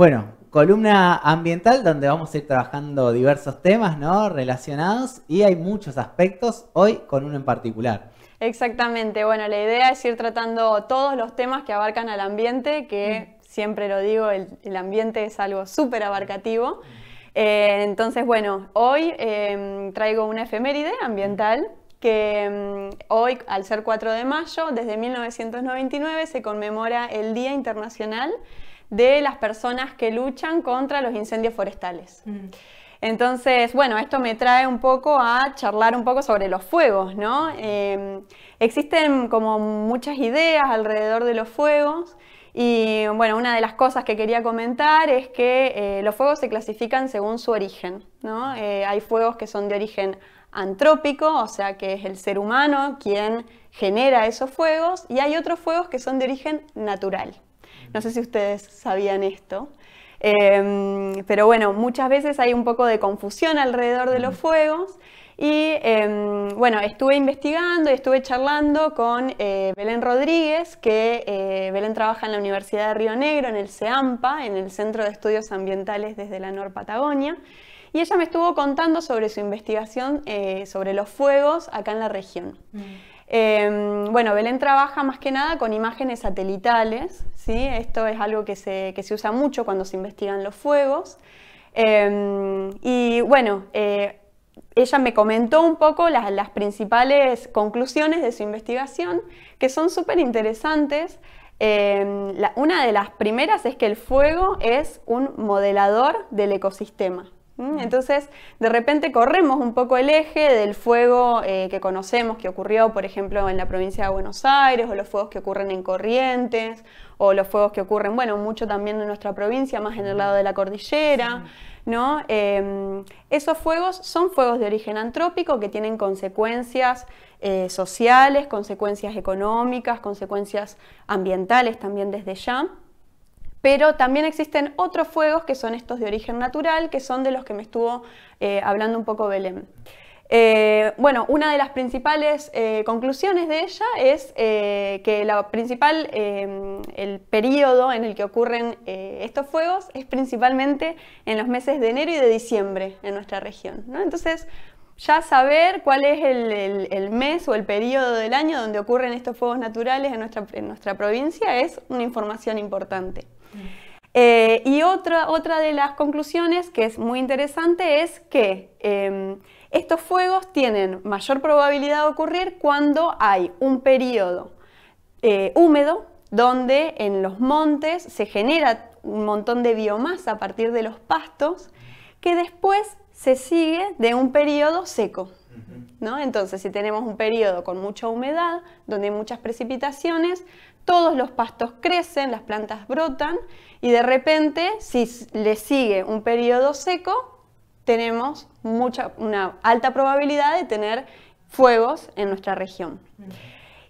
Bueno, columna ambiental donde vamos a ir trabajando diversos temas ¿no? relacionados y hay muchos aspectos, hoy con uno en particular. Exactamente, bueno, la idea es ir tratando todos los temas que abarcan al ambiente, que mm. siempre lo digo, el, ambiente es algo súper abarcativo. Eh, entonces, bueno, hoy em, traigo una efeméride ambiental que em, hoy, al ser 4 de mayo, desde 1999 se conmemora el Día Internacional de las personas que luchan contra los incendios forestales. Mm. Entonces, bueno, esto me trae un poco a charlar un poco sobre los fuegos, ¿no? Em, existen como muchas ideas alrededor de los fuegos y bueno, una de las cosas que quería comentar es que eh, los fuegos se clasifican según su origen, ¿no? Eh, hay fuegos que son de origen antrópico, o sea que es el ser humano quien genera esos fuegos, y hay otros fuegos que son de origen natural. No sé si ustedes sabían esto. Em, pero bueno, muchas veces hay un poco de confusión alrededor de los fuegos. Y em, bueno, estuve investigando y estuve charlando con eh, Belén Rodríguez, que eh, Belén trabaja en la Universidad de Río Negro, en el CEAMPA, en el Centro de Estudios Ambientales desde la Nor Patagonia. Y ella me estuvo contando sobre su investigación eh, sobre los fuegos acá en la región. Mm. Em, bueno, Belén trabaja más que nada con imágenes satelitales, ¿sí? esto es algo que se, usa mucho cuando se investigan los fuegos. Em, y bueno, eh, ella me comentó un poco las, principales conclusiones de su investigación, que son súper interesantes. Em, una de las primeras es que el fuego es un modelador del ecosistema. Entonces, de repente corremos un poco el eje del fuego eh, que conocemos, que ocurrió, por ejemplo, en la provincia de Buenos Aires, o los fuegos que ocurren en Corrientes, o los fuegos que ocurren, bueno, mucho también en nuestra provincia, más en el lado de la cordillera. ¿no? Em, esos fuegos son fuegos de origen antrópico que tienen consecuencias eh, sociales, consecuencias económicas, consecuencias ambientales también desde ya. Pero también existen otros fuegos que son estos de origen natural, que son de los que me estuvo eh, hablando un poco Belén. Eh, bueno, una de las principales eh, conclusiones de ella es que la principal, el periodo en el que ocurren estos fuegos es principalmente en los meses de enero y de diciembre en nuestra región. Entonces, ya saber cuál es el, mes o el periodo del año donde ocurren estos fuegos naturales en nuestra, en nuestra provincia es una información importante. Eh, y otra, otra de las conclusiones que es muy interesante es que em, estos fuegos tienen mayor probabilidad de ocurrir cuando hay un periodo eh, húmedo donde en los montes se genera un montón de biomasa a partir de los pastos que después se sigue de un periodo seco. ¿no? Entonces, si tenemos un periodo con mucha humedad, donde hay muchas precipitaciones, todos los pastos crecen, las plantas brotan y de repente, si le sigue un periodo seco, tenemos mucha, una alta probabilidad de tener fuegos en nuestra región.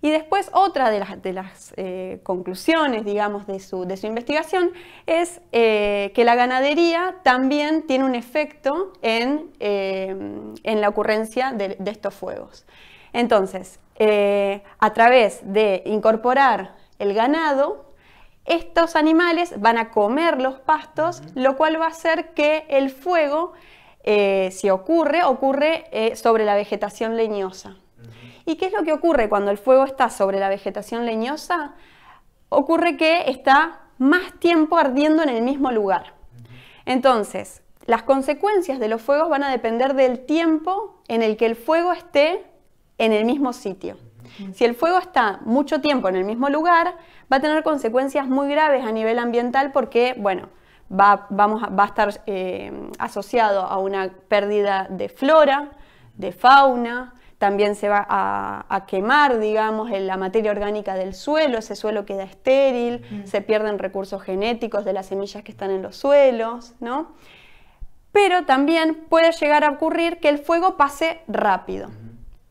Y después otra de las, eh, conclusiones, digamos, de su, de su investigación es eh, que la ganadería también tiene un efecto en, eh, en la ocurrencia de, estos fuegos. Entonces, a través de incorporar el ganado, estos animales van a comer los pastos, lo cual va a hacer que el fuego, eh, si ocurre, ocurre eh, sobre la vegetación leñosa. ¿Y qué es lo que ocurre cuando el fuego está sobre la vegetación leñosa? Ocurre que está más tiempo ardiendo en el mismo lugar. Entonces, las consecuencias de los fuegos van a depender del tiempo en el que el fuego esté en el mismo sitio. Si el fuego está mucho tiempo en el mismo lugar, va a tener consecuencias muy graves a nivel ambiental porque, bueno, va, vamos a, estar eh, asociado a una pérdida de flora, de fauna, también se va a, quemar, digamos, la materia orgánica del suelo, ese suelo queda estéril, se pierden recursos genéticos de las semillas que están en los suelos, ¿no? Pero también puede llegar a ocurrir que el fuego pase rápido.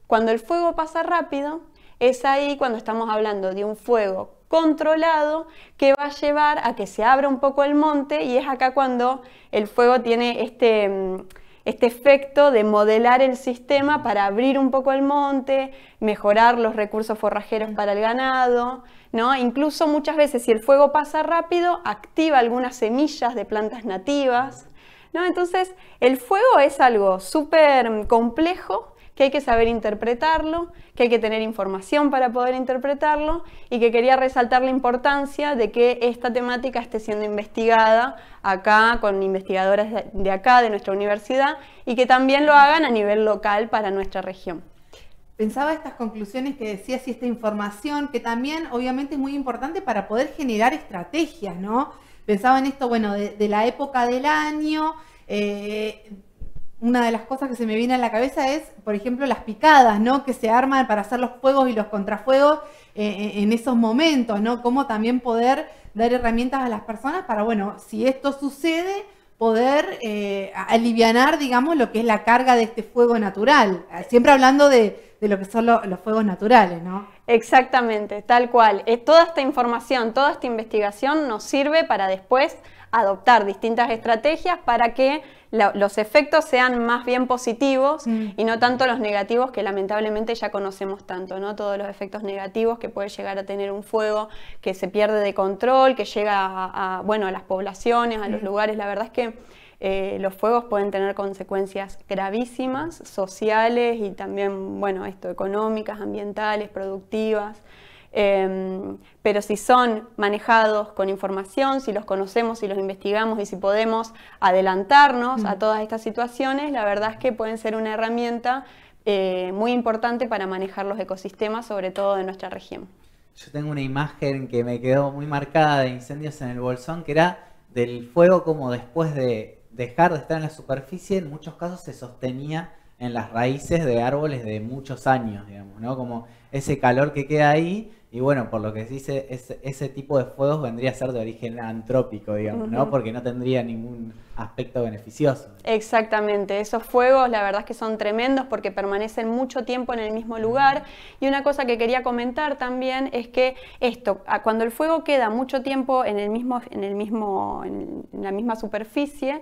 Cuando el fuego pasa rápido, es ahí cuando estamos hablando de un fuego controlado que va a llevar a que se abra un poco el monte y es acá cuando el fuego tiene este, mm, este efecto de modelar el sistema para abrir un poco el monte, mejorar los recursos forrajeros para el ganado, ¿no? Incluso muchas veces si el fuego pasa rápido, activa algunas semillas de plantas nativas, ¿no? Entonces, el fuego es algo súper complejo que hay que saber interpretarlo, que hay que tener información para poder interpretarlo y que quería resaltar la importancia de que esta temática esté siendo investigada acá con investigadoras de acá, de nuestra universidad, y que también lo hagan a nivel local para nuestra región. Pensaba estas conclusiones que decías y esta información, que también obviamente es muy importante para poder generar estrategias, ¿no? Pensaba en esto, bueno, de, la época del año, eh, una de las cosas que se me viene a la cabeza es, por ejemplo, las picadas, ¿no? Que se arman para hacer los fuegos y los contrafuegos eh, eh, en esos momentos, ¿no? Cómo también poder dar herramientas a las personas para, bueno, si esto sucede, poder eh, aliviar, digamos, lo que es la carga de este fuego natural. Siempre hablando de, lo que son los fuegos naturales, ¿no? Exactamente, tal cual. toda esta información, toda esta investigación nos sirve para después adoptar distintas estrategias para que los efectos sean más bien positivos mm. y no tanto los negativos que lamentablemente ya conocemos tanto, ¿no? Todos los efectos negativos que puede llegar a tener un fuego que se pierde de control, que llega a, bueno, a las poblaciones, a los lugares. La verdad es que eh, los fuegos pueden tener consecuencias gravísimas, sociales y también, bueno, esto, económicas, ambientales, productivas. Em, pero si son manejados con información, si los conocemos, si los investigamos y si podemos adelantarnos a mm. todas estas situaciones, la verdad es que pueden ser una herramienta eh, muy importante para manejar los ecosistemas, sobre todo de nuestra región. Yo tengo una imagen que me quedó muy marcada de incendios en el Bolsón, que era del fuego como después de dejar de estar en la superficie, en muchos casos se sostenía en las raíces de árboles de muchos años, digamos, ¿no? Como ese calor que queda ahí y bueno, por lo que se dice, ese, ese tipo de fuegos vendría a ser de origen antrópico, digamos, ¿no? Porque no tendría ningún aspecto beneficioso. Exactamente, esos fuegos la verdad es que son tremendos porque permanecen mucho tiempo en el mismo lugar. Y una cosa que quería comentar también es que esto, cuando el fuego queda mucho tiempo en, el mismo, en, el mismo, en la misma superficie,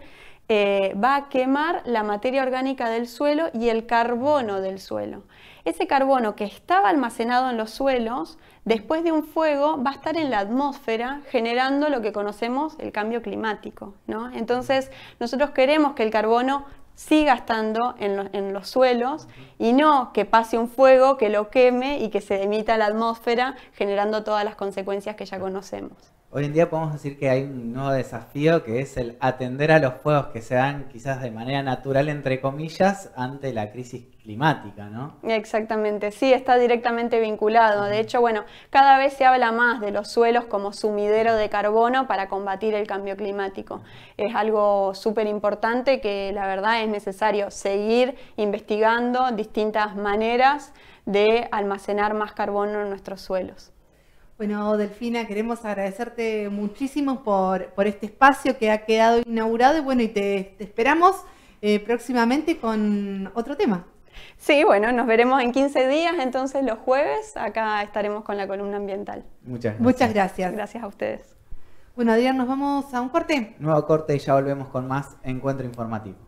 eh, va a quemar la materia orgánica del suelo y el carbono del suelo. Ese carbono que estaba almacenado en los suelos después de un fuego va a estar en la atmósfera generando lo que conocemos el cambio climático. Entonces nosotros queremos que el carbono siga estando en, los suelos y no que pase un fuego que lo queme y que se emita a la atmósfera generando todas las consecuencias que ya conocemos. Hoy en día podemos decir que hay un nuevo desafío que es el atender a los fuegos que se dan quizás de manera natural, entre comillas, ante la crisis climática, ¿no? Exactamente, sí, está directamente vinculado. De hecho, bueno, cada vez se habla más de los suelos como sumidero de carbono para combatir el cambio climático. Es algo súper importante que la verdad es necesario seguir investigando distintas maneras de almacenar más carbono en nuestros suelos. Bueno, Delfina, queremos agradecerte muchísimo por, este espacio que ha quedado inaugurado y bueno, y te, esperamos eh, próximamente con otro tema. Sí, bueno, nos veremos en 15 días, entonces los jueves acá estaremos con la columna ambiental. Muchas gracias. Muchas gracias. Gracias a ustedes. Bueno, Adrián, nos vamos a un corte. Nuevo corte y ya volvemos con más encuentro informativo.